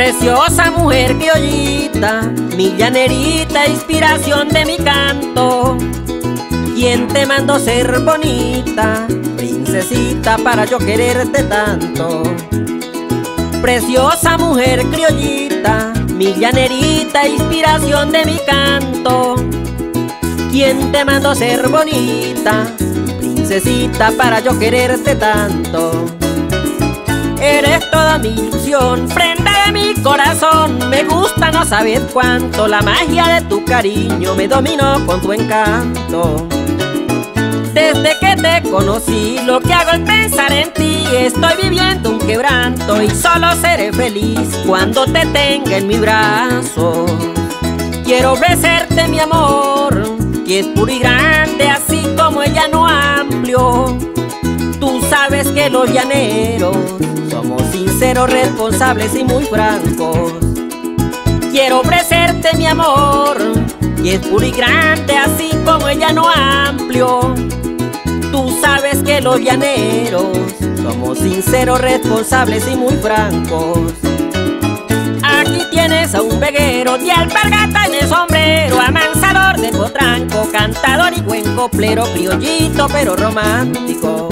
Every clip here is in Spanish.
Preciosa mujer criollita, mi llanerita, inspiración de mi canto. ¿Quién te mandó ser bonita, princesita, para yo quererte tanto? Preciosa mujer criollita, mi llanerita, inspiración de mi canto. ¿Quién te mandó ser bonita, princesita, para yo quererte tanto? Eres toda mi ilusión, mi corazón. Me gusta no saber cuánto, la magia de tu cariño me dominó con tu encanto. Desde que te conocí, lo que hago es pensar en ti. Estoy viviendo un quebranto y solo seré feliz cuando te tenga en mi brazo. Quiero ofrecerte mi amor, que es puro y grande, así como el llano amplio. Tú sabes que los llaneros somos sinceros, responsables y muy francos. Quiero ofrecerte mi amor, que es puro y grande, así como el llano amplio. Tú sabes que los llaneros somos sinceros, responsables y muy francos. Aquí tienes a un veguero de alpargata en el sombrero, amansador de potranco, cantador y buen coplero, criollito pero romántico.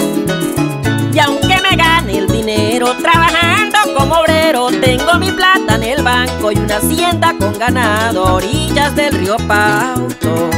Y aunque me gane el dinero trabajando como obrero, tengo mi plata en el banco y una hacienda con ganado, orillas del río Pauto.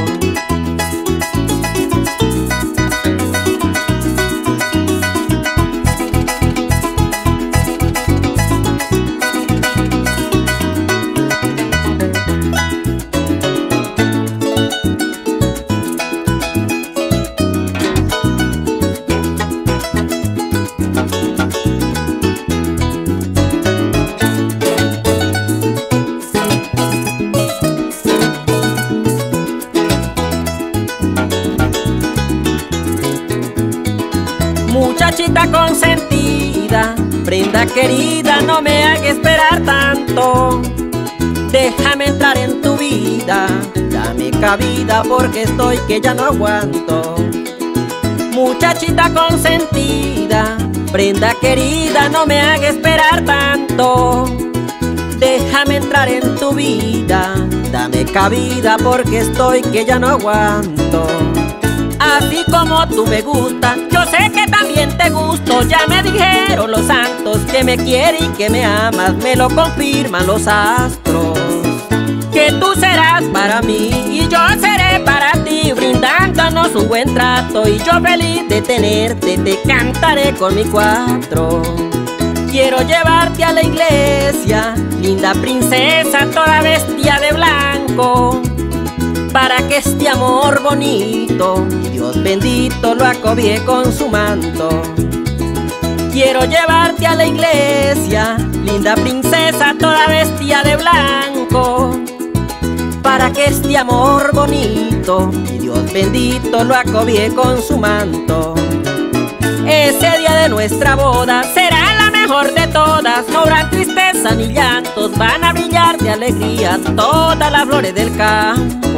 Consentida, prenda querida, no me hagas esperar tanto. Déjame entrar en tu vida, dame cabida porque estoy que ya no aguanto. Muchachita consentida, prenda querida, no me hagas esperar tanto. Déjame entrar en tu vida, dame cabida porque estoy que ya no aguanto. Así como tú me gustas, yo sé que también te gusto. Ya me dijeron los santos que me quieren y que me amas, me lo confirman los astros. Que tú serás para mí y yo seré para ti, brindándonos un buen trato. Y yo feliz de tenerte, te cantaré con mi cuatro. Quiero llevarte a la iglesia, linda princesa, toda vestida de blanco para que este amor bonito, Dios bendito, lo acobie con su manto. Quiero llevarte a la iglesia, linda princesa, toda vestida de blanco, para que este amor bonito, Dios bendito, lo acobie con su manto. Ese día de nuestra boda será la mejor de todas, no habrá tristeza ni llantos, van a brillar de alegría todas las flores del campo.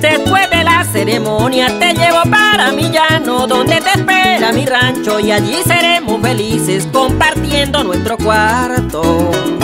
Después de la ceremonia te llevo para mi llano, donde te espera mi rancho y allí seremos felices compartiendo nuestro cuarto.